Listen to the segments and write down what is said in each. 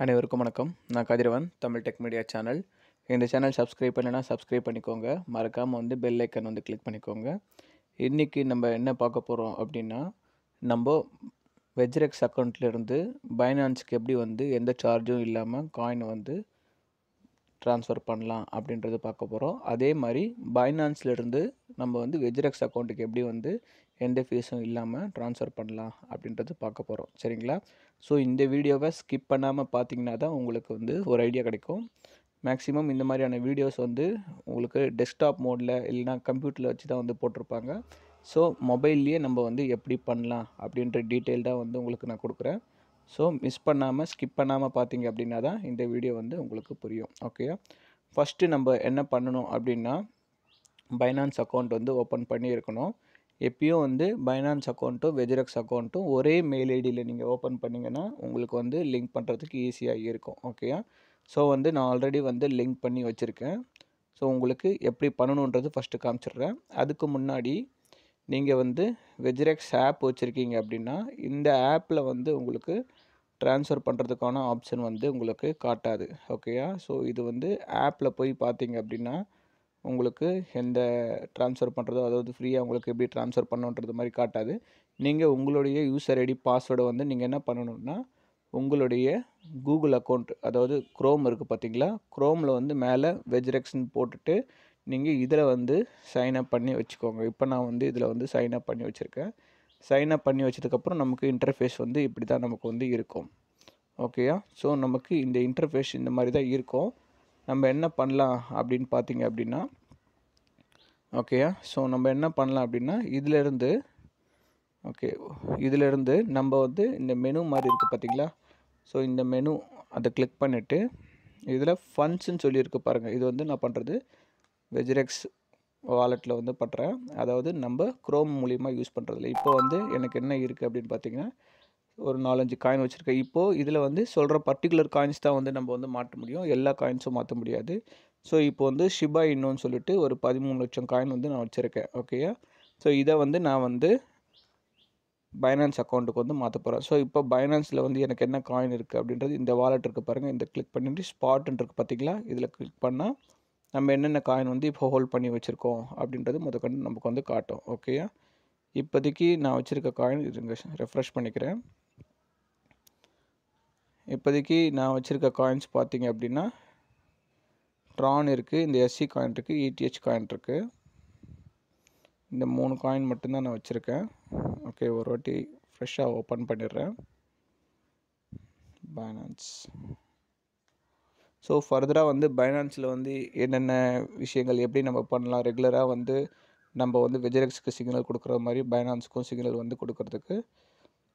அனைவருக்கும் வணக்கம். நான் Kathiravan Tamil tech media channel. இந்த சேனல் சப்ஸ்கிரைப் பண்ணலைன்னா சப்ஸ்கிரைப் பண்ணிக்கோங்க. மறக்காமல் வந்து பெல் ஐக்கன் வந்து கிளிக் பண்ணிக்கோங்க. இன்றைக்கி நம்ம என்ன பார்க்க போகிறோம் அப்படின்னா நம்ம வெஜ்ரெக்ஸ் அக்கௌண்ட்லேருந்து பைனான்ஸுக்கு எப்படி வந்து எந்த சார்ஜும் இல்லாமல் காயின் வந்து ட்ரான்ஸ்ஃபர் பண்ணலாம் அப்படின்றது பார்க்க போகிறோம் அதே மாதிரி பைனான்ஸ்லேருந்து நம்ம வந்து வெஜ்ரெக்ஸ் அக்கௌண்ட்டுக்கு எப்படி வந்து எந்த ஃபீஸும் இல்லாமல் ட்ரான்ஸ்ஃபர் பண்ணலாம் அப்படின்றது பார்க்க போகிறோம் சரிங்களா? ஸோ இந்த வீடியோவை ஸ்கிப் பண்ணாமல் பார்த்தீங்கன்னா தான் உங்களுக்கு வந்து ஒரு ஐடியா கிடைக்கும். மேக்ஸிமம் இந்த மாதிரியான வீடியோஸ் வந்து உங்களுக்கு டெஸ்க்டாப் மோடில் இல்லைனா கம்ப்யூட்டரில் வச்சு தான் வந்து போட்டிருப்பாங்க. ஸோ மொபைல்லையே நம்ம வந்து எப்படி பண்ணலாம் அப்படின்ற டீட்டெயில் தான் வந்து உங்களுக்கு நான் கொடுக்குறேன். ஸோ மிஸ் பண்ணாமல் ஸ்கிப் பண்ணாமல் பார்த்தீங்க அப்படின்னா தான் இந்த வீடியோ வந்து உங்களுக்கு புரியும். ஓகே ஃபஸ்ட்டு நம்ம என்ன பண்ணணும் அப்படின்னா பைனான்ஸ் அக்கௌண்ட் வந்து ஓப்பன் பண்ணியிருக்கணும். எப்பயும் வந்து பைனான்ஸ் அக்கௌண்ட்டும் வெஜிரக்ஸ் அக்கௌண்ட்டும் ஒரே மெயில் ஐடியில் நீங்கள் ஓப்பன் பண்ணிங்கன்னா உங்களுக்கு வந்து லிங்க் பண்ணுறதுக்கு ஈஸியாக இருக்கும். ஓகேயா ஸோ வந்து நான் ஆல்ரெடி வந்து லிங்க் பண்ணி வச்சுருக்கேன். ஸோ உங்களுக்கு எப்படி பண்ணணுன்றது ஃபஸ்ட்டு காமிச்சிடுறேன். அதுக்கு முன்னாடி நீங்கள் வந்து வெஜிரெக்ஸ் ஆப் வச்சுருக்கீங்க அப்படின்னா இந்த ஆப்பில் வந்து உங்களுக்கு ட்ரான்ஸ்ஃபர் பண்ணுறதுக்கான ஆப்ஷன் வந்து உங்களுக்கு காட்டாது. ஓகேயா ஸோ இது வந்து ஆப்பில் போய் பார்த்தீங்க அப்படின்னா உங்களுக்கு எந்த ட்ரான்ஸ்ஃபர் பண்ணுறதோ அதாவது ஃப்ரீயாக உங்களுக்கு எப்படி ட்ரான்ஸ்ஃபர் பண்ணுன்றது மாதிரி காட்டாது. நீங்கள் உங்களுடைய யூசர் ஐடி பாஸ்வேர்டை வந்து நீங்கள் என்ன பண்ணணும்னா உங்களுடைய கூகுள் அக்கௌண்ட் அதாவது க்ரோம் இருக்குது பார்த்தீங்களா க்ரோமில் வந்து மேலே வெஜ்ரெக்ஸ்னு போட்டுட்டு நீங்கள் இதில் வந்து சைன் அப் பண்ணி வச்சுக்கோங்க. இப்போ நான் வந்து இதில் வந்து சைன் அப் பண்ணி வச்சுருக்கேன். சைன் அப் பண்ணி வச்சதுக்கப்புறம் நமக்கு இன்டர்ஃபேஸ் வந்து இப்படி தான் நமக்கு வந்து இருக்கும். ஓகேயா ஸோ நமக்கு இந்த இன்டர்ஃபேஸ் இந்த மாதிரி தான் இருக்கும். நம்ம என்ன பண்ணலாம் அப்படின்னு பார்த்தீங்க அப்படின்னா ஓகேயா ஸோ நம்ம என்ன பண்ணலாம் அப்படின்னா இதிலேருந்து ஓகே இதிலேருந்து நம்ம வந்து இந்த மெனு மாதிரி இருக்குது பார்த்தீங்களா? ஸோ இந்த மெனு அதை கிளிக் பண்ணிவிட்டு இதில் ஃபண்ட்ஸ்ன்னு சொல்லியிருக்கு பாருங்கள் இது வந்து நான் பண்ணுறது வெஜ்ரெக்ஸ் வாலெட்டில் வந்து பண்ணுறேன் அதாவது நம்ம குரோம் மூலிமா யூஸ் பண்ணுறதில்ல இப்போ வந்து எனக்கு என்ன இருக்குது அப்படின்னு பார்த்தீங்கன்னா ஒரு நாலஞ்சு காயின் வச்சுருக்கேன். இப்போது இதில் வந்து சொல்கிற பர்டிகுலர் காயின்ஸ் தான் வந்து நம்ம வந்து மாற்ற முடியும். எல்லா காயின்ஸும் மாற்ற முடியாது. ஸோ இப்போ வந்து ஷிபா இன்னுன்னு சொல்லிட்டு ஒரு பதிமூணு லட்சம் காயின் வந்து நான் வச்சுருக்கேன். ஓகேயா ஸோ இதை வந்து நான் வந்து பைனான்ஸ் அக்கௌண்ட்டுக்கு வந்து மாற்ற போகிறேன் ஸோ இப்போ பைனான்ஸில் வந்து எனக்கு என்ன காயின் இருக்குது அப்படின்றது இந்த வாலெட் இருக்குது பாருங்கள் இந்த கிளிக் பண்ணிட்டு ஸ்பாட்ன்னு இருக்குது பார்த்தீங்களா இதில் கிளிக் பண்ணால் நம்ம என்னென்ன காயின் வந்து இப்போ ஹோல்ட் பண்ணி வச்சுருக்கோம் அப்படின்றது முதற்கொண்டு நமக்கு வந்து காட்டும். ஓகேயா இப்போதைக்கு நான் வச்சுருக்க காயின் இதுங்க ரெஃப்ரெஷ் பண்ணிக்கிறேன். இப்போதைக்கு நான் வச்சுருக்க காயின்ஸ் பார்த்தீங்க அப்படின்னா ட்ரான் இருக்குது இந்த எஸ்சி காயின் இருக்குது இடிஹெச் காயின் இருக்குது இந்த மூணு காயின் மட்டும்தான் நான் வச்சுருக்கேன். ஓகே ஒரு வாட்டி ஃப்ரெஷ்ஷாக ஓப்பன் பண்ணிடுறேன். பைனான்ஸ் ஸோ ஃபர்தராக வந்து பைனான்ஸில் வந்து என்னென்ன விஷயங்கள் எப்படி நம்ம பண்ணலாம்? ரெகுலராக வந்து நம்ம வந்து வெஜரெக்ஸுக்கு சிக்னல் கொடுக்குற மாதிரி பைனான்ஸுக்கும் சிக்னல் வந்து கொடுக்கறதுக்கு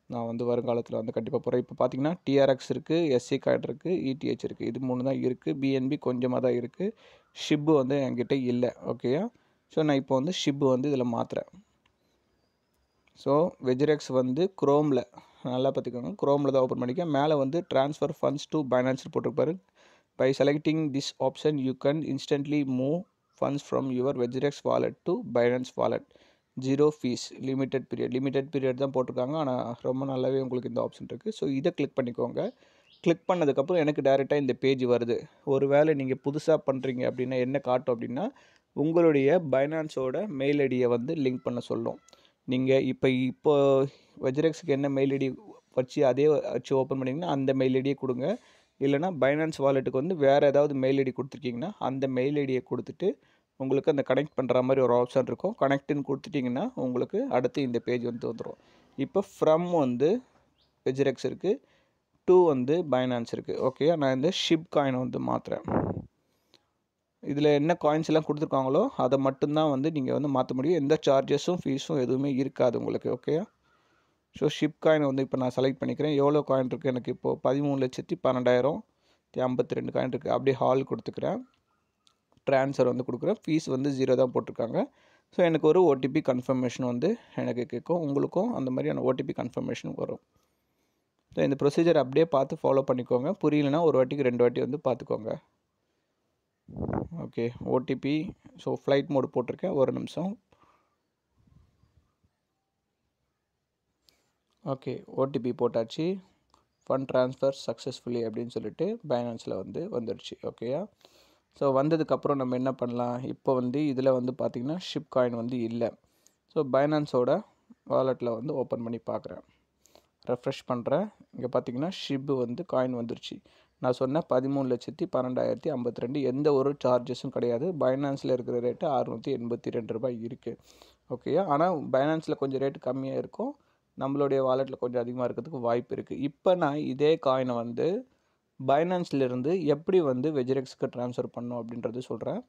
நான் வந்து வருங்காலத்தில் வந்து கண்டிப்பாக போகிறேன் இப்போ பார்த்தீங்கன்னா டிஆர்எக்ஸ் இருக்குது எஸ்சி கார்டு இருக்குது இடிஹெச் இருக்குது இது மூணு தான் இருக்குது பிஎன்பி கொஞ்சமாக தான் இருக்குது ஷிப்பு வந்து என்கிட்ட இல்லை ஓகேயா ஸோ நான் இப்போ வந்து ஷிப்பு வந்து இதில் மாற்றுறேன் ஸோ வெஜிரெக்ஸ் வந்து குரோமில் நல்லா பார்த்துக்கோங்க குரோமில் தான் ஓப்பன் பண்ணிக்க மேலே வந்து ட்ரான்ஸ்ஃபர் ஃபண்ட்ஸ் டு பைனான்ஸ் போட்டிருப்பாரு. By selecting this option you can instantly move funds from your WazirX wallet to Binance wallet zero fees limited period limited period தான் போட்டிருக்காங்க. ஆனால் ரொம்ப நல்லாவே உங்களுக்கு இந்த ஆப்ஷன் இருக்குது ஸோ இதை கிளிக் பண்ணிக்கோங்க. கிளிக் பண்ணதுக்கப்புறம் எனக்கு டேரெக்டாக இந்த பேஜ் வருது. ஒரு வேளை நீங்கள் புதுசாக பண்ணுறீங்க அப்படின்னா என்ன காட்டும் அப்படின்னா உங்களுடைய பைனான்ஸோட மெயில் ஐடியை வந்து லிங்க் பண்ண சொல்லும். நீங்கள் இப்போ இப்போ வெஜ்ரெக்ஸுக்கு என்ன மெயில் ஐடி வச்சு அதே வச்சு ஓப்பன் பண்ணிங்கன்னா அந்த மெயில் ஐடியை கொடுங்க. இல்லைனா பைனான்ஸ் வாலெட்டுக்கு வந்து வேறு ஏதாவது மெயில் ஐடி கொடுத்துருக்கீங்கன்னா அந்த மெயில் ஐடியை கொடுத்துட்டு உங்களுக்கு அந்த கனெக்ட் பண்ணுற மாதிரி ஒரு ஆப்ஷன் இருக்கும். கனெக்ட்டுன்னு கொடுத்துட்டிங்கன்னா உங்களுக்கு அடுத்து இந்த பேஜ் வந்து வந்துடும் இப்போ ஃப்ரம் வந்து வெஜ்ரெக்ஸ் இருக்குது டூ வந்து பைனான்ஸ் இருக்குது ஓகே நான் இந்த ஷிப் காயினை வந்து மாற்றுறேன் இதில் என்ன காயின்ஸ் எல்லாம் கொடுத்துருக்காங்களோ அதை மட்டும்தான் வந்து நீங்கள் வந்து மாற்ற முடியும். எந்த சார்ஜஸும் ஃபீஸும் எதுவுமே இருக்காது உங்களுக்கு. ஓகே ஸோ ஷிப் காயின் வந்து இப்போ நான் செலக்ட் பண்ணிக்கிறேன். எவ்வளோ காயின் இருக்குது எனக்கு இப்போது பதிமூணு லட்சத்தி பன்னெண்டாயிரம் ஐம்பத்தி ரெண்டு காயின் இருக்குது அப்படியே ஹால் கொடுத்துக்கிறேன். ட்ரான்ஸ்ஃபர் வந்து கொடுக்குறேன். ஃபீஸ் வந்து ஜீரோ தான் போட்டிருக்காங்க. ஸோ எனக்கு ஒரு ஓடிபி கன்ஃபர்மேஷன் வந்து எனக்கு கேட்கும். உங்களுக்கும் அந்த மாதிரியான ஓடிபி கன்ஃபர்மேஷன் வரும். ஸோ இந்த ப்ரொசீஜர் அப்படியே பார்த்து ஃபாலோ பண்ணிக்கோங்க. புரியலனா ஒரு வாட்டிக்கு ரெண்டு வாட்டி வந்து பார்த்துக்கோங்க. Okay OTP so flight mode போட்டிருக்கேன். ஒரு நிமிஷம். ஓகே ஓடிபி போட்டாச்சு. ஃபண்ட் ட்ரான்ஸ்ஃபர் சக்ஸஸ்ஃபுல்லி அப்படின்னு சொல்லிட்டு பைனான்ஸில் வந்து வந்துடுச்சு ஓகேயா ஸோ வந்ததுக்கப்புறம் நம்ம என்ன பண்ணலாம்? இப்போ வந்து இதில் வந்து பார்த்திங்கன்னா ஷிப் காயின் வந்து இல்லை. ஸோ பைனான்ஸோட வாலெட்டில் வந்து ஓப்பன் பண்ணி பார்க்குறேன் ரெஃப்ரெஷ் பண்ணுறேன் இங்கே பார்த்தீங்கன்னா ஷிப்பு வந்து காயின் வந்துருச்சு. நான் சொன்ன பதிமூணு லட்சத்தி பன்னெண்டாயிரத்தி ஐம்பத்தி ரெண்டு எந்த ஒரு சார்ஜஸும் கிடையாது. பைனான்ஸில் இருக்கிற ரேட்டு அறுநூற்றி எண்பத்தி ரெண்டு ரூபாய் இருக்குது ஓகேயா ஆனால் பைனான்ஸில் கொஞ்சம் ரேட்டு கம்மியாக இருக்கும். நம்மளுடைய வாலெட்டில் கொஞ்சம் அதிகமாக இருக்கிறதுக்கு வாய்ப்பு இருக்குது இப்போ நான் இதே காயினை வந்து பைனான்ஸ்லேருந்து எப்படி வந்து வெஜிரெக்ஸ்க்கு ட்ரான்ஸ்ஃபர் பண்ணும் அப்படின்றது சொல்கிறேன்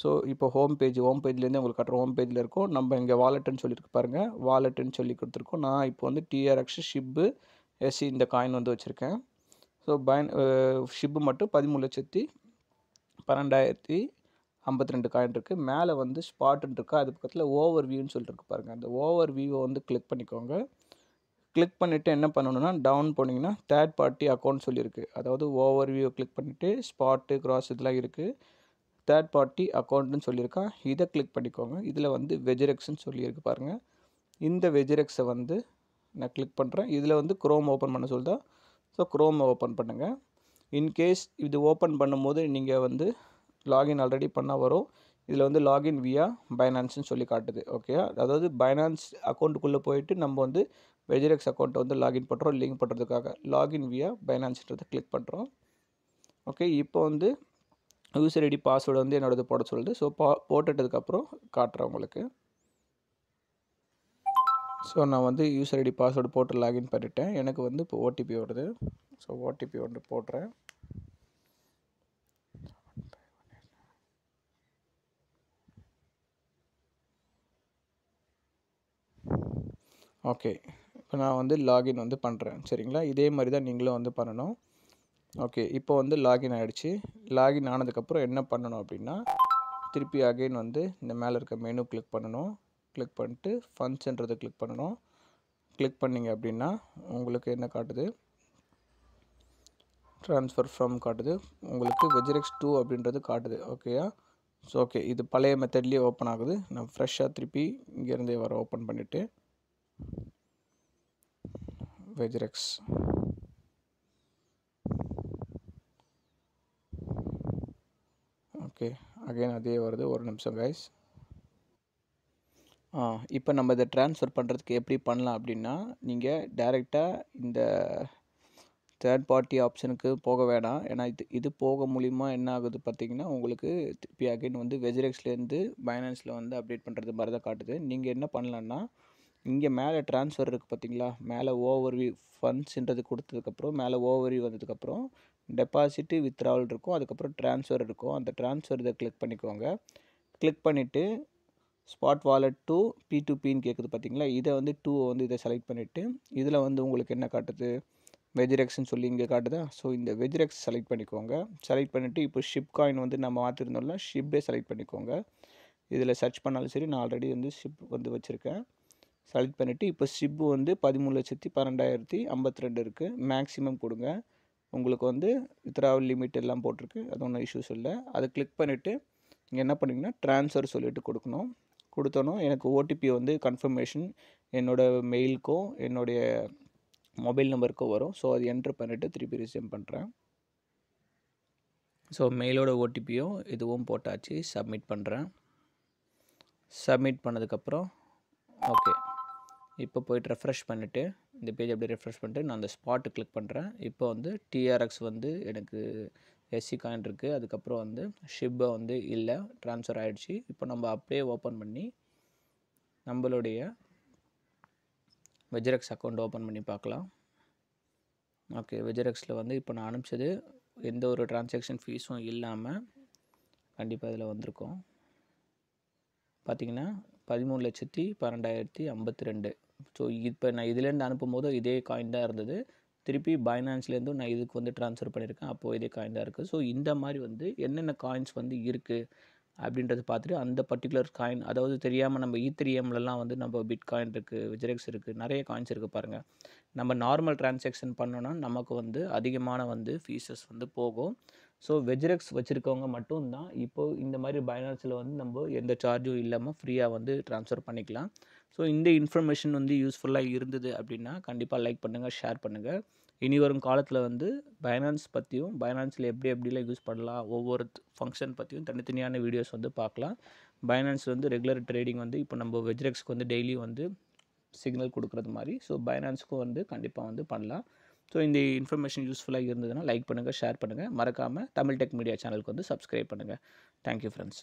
ஸோ இப்போ ஹோம் பேஜ் ஹோம் பேஜ்லேருந்து உங்களுக்கு கட்டுற ஹோம் பேஜில் இருக்கும். நம்ம இங்கே வாலெட்டுன்னு சொல்லியிருக்கு பாருங்கள் வாலெட்டுன்னு சொல்லி கொடுத்துருக்கோம். நான் இப்போ வந்து டிஆர்எக்ஸ் ஷிப்பு எஸ்சி இந்த காயின் வந்து வச்சுருக்கேன். ஸோ பைன் ஷிப்பு மட்டும் பதிமூணு லட்சத்தி பன்னெண்டாயிரத்தி ஐம்பத்தி ரெண்டு காயின் இருக்குது மேலே வந்து ஸ்பாட்டுன்னு இருக்கா? அது பக்கத்தில் ஓவர் வியூன்னு சொல்லிட்டு இருக்கு பாருங்கள் அந்த ஓவர் வியூவை வந்து கிளிக் பண்ணிக்கோங்க. கிளிக் பண்ணிவிட்டு என்ன பண்ணணும்னா டவுன் போனீங்கன்னா தேர்ட் பார்ட்டி அக்கௌண்ட் சொல்லியிருக்கு. அதாவது ஓவர் வியூ கிளிக் பண்ணிவிட்டு ஸ்பாட்டு கிராஸ் இதெல்லாம் இருக்குது தேர்ட் பார்ட்டி அக்கௌண்ட்டுன்னு சொல்லியிருக்கா. இதை கிளிக் பண்ணிக்கோங்க. இதில் வந்து வெஜிரெக்ஸ்ன்னு சொல்லியிருக்கு பாருங்கள் இந்த வெஜிரெக்ஸை வந்து நான் கிளிக் பண்ணுறேன் இதில் வந்து க்ரோம் ஓப்பன் பண்ண சொல்லுதா? ஸோ க்ரோமை ஓப்பன் பண்ணுங்கள் இன்கேஸ் இது ஓப்பன் பண்ணும்போது நீங்கள் வந்து லாகின் ஆல்ரெடி பண்ணால் வரும். இதில் வந்து லாகின் வியா பைனான்ஸ்னு சொல்லி காட்டுது. ஓகே அதாவது பைனான்ஸ் அக்கௌண்ட்டுக்குள்ளே போயிட்டு நம்ம வந்து வெஜிரெக்ஸ் அக்கௌண்ட்டை வந்து லாகின் பண்ணுறோம் லிங்க் பண்ணுறதுக்காக லாகின் வியா பைனான்ஸ்ன்றதை கிளிக் பண்ணுறோம் ஓகே இப்போ வந்து யூசர் ஐடி பாஸ்வேர்டு வந்து என்னோடது போட சொல்லுது. ஸோ பா போட்டுட்டதுக்கப்புறம் காட்டுறேன் உங்களுக்கு. ஸோ நான் வந்து யூசர் ஐடி பாஸ்வேர்டு போட்டு லாகின் பண்ணிட்டேன். எனக்கு வந்து இப்போ ஓடிபி வருது. ஸோ ஓடிபி ஒன்று போடுறேன். ஓகே இப்போ நான் வந்து லாகின் வந்து பண்ணுறேன் சரிங்களா? இதே மாதிரி தான் நீங்களும் வந்து பண்ணணும். ஓகே இப்போ வந்து லாகின் ஆகிடுச்சு லாகின் ஆனதுக்கப்புறம் என்ன பண்ணணும் அப்படின்னா திருப்பி அகைன் வந்து இந்த மேலே இருக்க மெனு கிளிக் பண்ணணும். கிளிக் பண்ணிட்டு ஃபண்ட்ஸ்ன்றதை கிளிக் பண்ணணும். கிளிக் பண்ணிங்க அப்படின்னா உங்களுக்கு என்ன காட்டுது? ட்ரான்ஸ்ஃபர் ஃப்ரம் காட்டுது. உங்களுக்கு வெஜிரெக்ஸ் டூ அப்படின்றது காட்டுது. ஓகேயா ஸோ ஓகே இது பழைய மெத்தட்லேயே ஓப்பன் ஆகுது. நான் ஃப்ரெஷ்ஷாக திருப்பி இங்கேருந்தே வர ஓப்பன் பண்ணிவிட்டு வெஜிரெக்ஸ் ஓகே அகைன் அதே வருது. ஒரு நிமிஷம் கைஸ் ஆ இப்போ நம்ம இதை ட்ரான்ஸ்ஃபர் பண்ணுறதுக்கு எப்படி பண்ணலாம் அப்படின்னா நீங்கள் டைரெக்டாக இந்த தேர்ட் பார்ட்டி ஆப்ஷனுக்கு போக வேணாம். ஏன்னா இது இது போக மூலிமா என்ன ஆகுது பார்த்தீங்கன்னா உங்களுக்கு திருப்பி அகைன் வந்து வெஜிரெக்ஸ்லேருந்து பைனான்ஸில் வந்து அப்டேட் பண்ணுறது மாதிரி தான் காட்டுது. நீங்கள் என்ன பண்ணலான்னா இங்கே மேலே ட்ரான்ஸ்ஃபர் இருக்குது பார்த்தீங்களா மேலே ஓவர்வியூ ஃபண்ட்ஸுன்றது கொடுத்ததுக்கப்புறம் மேலே ஓவர்வியூ வந்ததுக்கப்புறம் டெபாசிட்டு வித்ராவல் இருக்கும். அதுக்கப்புறம் ட்ரான்ஸ்ஃபர் இருக்கும். அந்த ட்ரான்ஸ்ஃபர் இதை கிளிக் பண்ணிக்கோங்க. கிளிக் பண்ணிவிட்டு spot wallet to P two பின்னு கேட்குது பார்த்தீங்களா இதை வந்து டூவை வந்து இதை செலக்ட் பண்ணிவிட்டு இதில் வந்து உங்களுக்கு என்ன காட்டுது? வெஜிரெக்ஸ்னு சொல்லி இங்கே காட்டுதா? ஸோ இந்த வெஜிரெக்ஸ் செலக்ட் பண்ணிக்கோங்க. செலக்ட் பண்ணிவிட்டு இப்போ ஷிப் காயின் வந்து நம்ம மாற்றிருந்தோம்ல ஷிப்பே செலக்ட் பண்ணிக்கோங்க. இதில் சர்ச் பண்ணாலும் சரி நான் ஆல்ரெடி வந்து ஷிப் வந்து வச்சுருக்கேன். செலக்ட் பண்ணிவிட்டு இப்போ சிப்பு வந்து பதிமூணு லட்சத்தி பன்னெண்டாயிரத்தி ஐம்பத்தி ரெண்டு இருக்குது மேக்ஸிமம் கொடுங்க. உங்களுக்கு வந்து வித்ராவல் லிமிட் எல்லாம் போட்டிருக்கு. அது ஒன்றும் இஷ்யூஸ் இல்லை. அதை கிளிக் பண்ணிவிட்டு நீங்கள் என்ன பண்ணிங்கன்னா ட்ரான்ஸ்ஃபர் சொல்லிவிட்டு கொடுக்கணும். கொடுத்தோன்னோ எனக்கு ஓடிபி வந்து கன்ஃபர்மேஷன் என்னோடய மெயிலுக்கும் என்னுடைய மொபைல் நம்பருக்கும் வரும். ஸோ அது என்ட்ரு பண்ணிவிட்டு திருப்பி ரிசீவ் பண்ணுறேன் ஸோ மெயிலோட ஓடிபியும் இதுவும் போட்டாச்சு. சப்மிட் பண்ணுறேன் சப்மிட் பண்ணதுக்கப்புறம் ஓகே இப்போ போயிட்டு ரெஃப்ரெஷ் பண்ணிவிட்டு இந்த பேஜ் அப்படியே ரெஃப்ரெஷ் பண்ணிட்டு நான் அந்த ஸ்பாட்டு கிளிக் பண்ணுறேன் இப்போ வந்து டிஆர்எக்ஸ் வந்து எனக்கு எஸ்சி காயின் இருக்குது அதுக்கப்புறம் வந்து ஷிப்பை வந்து இல்லை ட்ரான்ஸ்ஃபர் ஆகிடுச்சு இப்போ நம்ம அப்படியே ஓப்பன் பண்ணி நம்மளுடைய வெஜரெக்ஸ் அக்கௌண்ட் ஓப்பன் பண்ணி பார்க்கலாம். ஓகே வெஜரெக்ஸில் வந்து இப்போ நான் அனுப்பிச்சது எந்த ஒரு டிரான்சாக்ஷன் ஃபீஸும் இல்லாமல் கண்டிப்பாக இதில் வந்திருக்கோம். பார்த்தீங்கன்னா பதிமூணு லட்சத்தி பன்னெண்டாயிரத்தி ஐம்பத்தி ரெண்டு. ஸோ இப்போ நான் இதுலேருந்து அனுப்பும்போது இதே காயின் தான் இருந்தது. திருப்பி பைனான்ஸ்லேருந்தும் நான் இதுக்கு வந்து ட்ரான்ஸ்ஃபர் பண்ணியிருக்கேன். அப்போது இதே காயின் தான் இருக்குது ஸோ இந்த மாதிரி வந்து என்னென்ன காயின்ஸ் வந்து இருக்குது அப்படின்றத பார்த்துட்டு அந்த பர்டிகுலர் காயின் அதாவது தெரியாமல் நம்ம ஈத்திரியம்லலாம் வந்து நம்ம பிட் காயின் இருக்குது விஜரெக்ஸ் இருக்குது நிறைய காயின்ஸ் இருக்குது பாருங்கள் நம்ம நார்மல் டிரான்சாக்ஷன் பண்ணோன்னா நமக்கு வந்து அதிகமான வந்து ஃபீஸஸ் வந்து போகும். ஸோ வெஜ்ரெக்ஸ் வச்சுருக்கவங்க மட்டும்தான். இப்போது இந்த மாதிரி பைனான்ஸில் வந்து நம்ம எந்த சார்ஜும் இல்லாமல் ஃப்ரீயாக வந்து ட்ரான்ஸ்ஃபர் பண்ணிக்கலாம். ஸோ இந்த இன்ஃபர்மேஷன் வந்து யூஸ்ஃபுல்லாக இருந்தது அப்படின்னா கண்டிப்பாக லைக் பண்ணுங்கள் ஷேர் பண்ணுங்கள் இனி வரும் காலத்தில் வந்து பைனான்ஸ் பற்றியும் பைனான்ஸில் எப்படி எப்படிலாம் யூஸ் பண்ணலாம் ஒவ்வொரு ஃபங்க்ஷன் பற்றியும் தனித்தனியான வீடியோஸ் வந்து பார்க்கலாம். பைனான்ஸ் வந்து ரெகுலர் ட்ரேடிங் வந்து இப்போ நம்ம வெஜ்ரெக்ஸ்க்கு வந்து டெய்லி வந்து சிக்னல் கொடுக்குறது மாதிரி. ஸோ பைனான்ஸ்க்கும் வந்து கண்டிப்பாக வந்து பண்ணலாம். ஸோ இந்த இன்ஃபர்மேஷன் யூஸ்ஃபுல்லாக இருந்ததுன்னா லைக் பண்ணுங்கள் ஷேர் பண்ணுங்கள் மறக்காமல் தமிழ் டெக் மீடியா சேனலுக்கு வந்து சப்ஸ்கிரைப் பண்ணுங்கள் தேங்க்யூ ஃப்ரெண்ட்ஸ்